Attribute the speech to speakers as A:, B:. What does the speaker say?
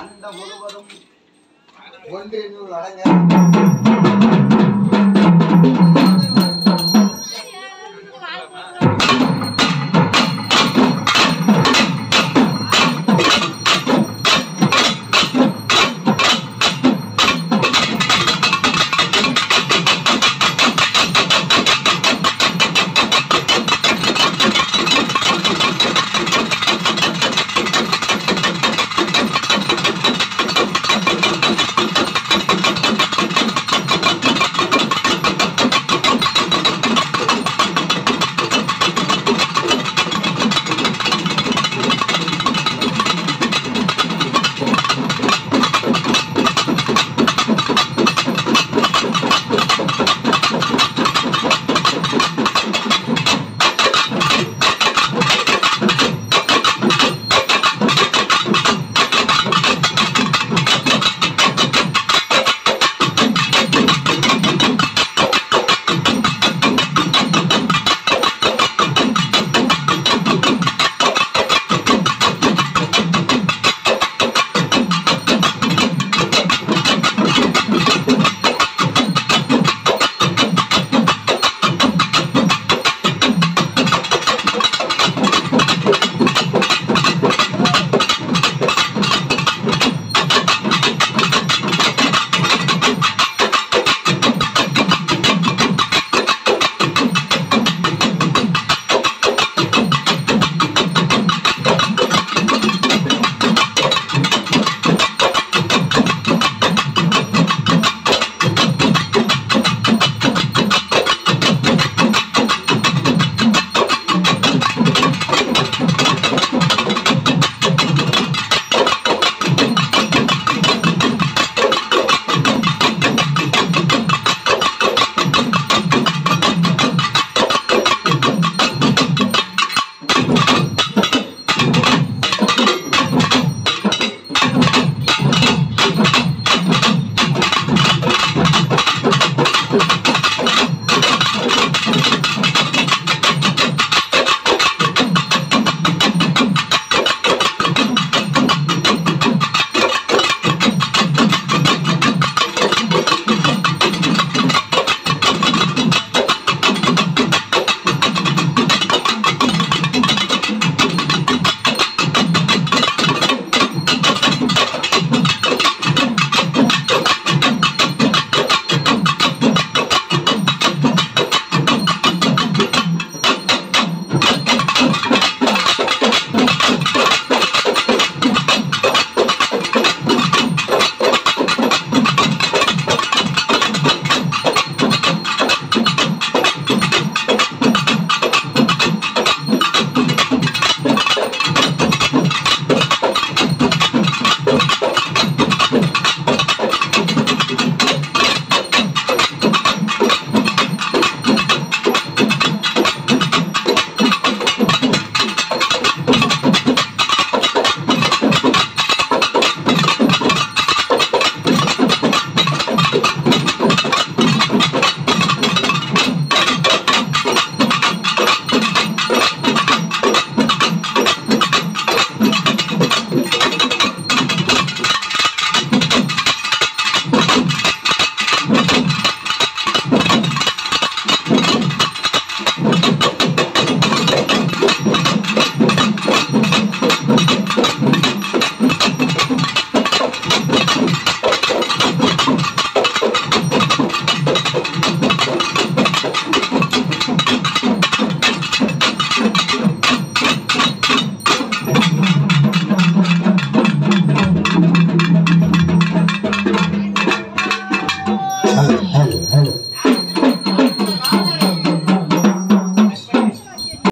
A: அண்டம் முழுவதும் ஒன்றினுள் அடங்க.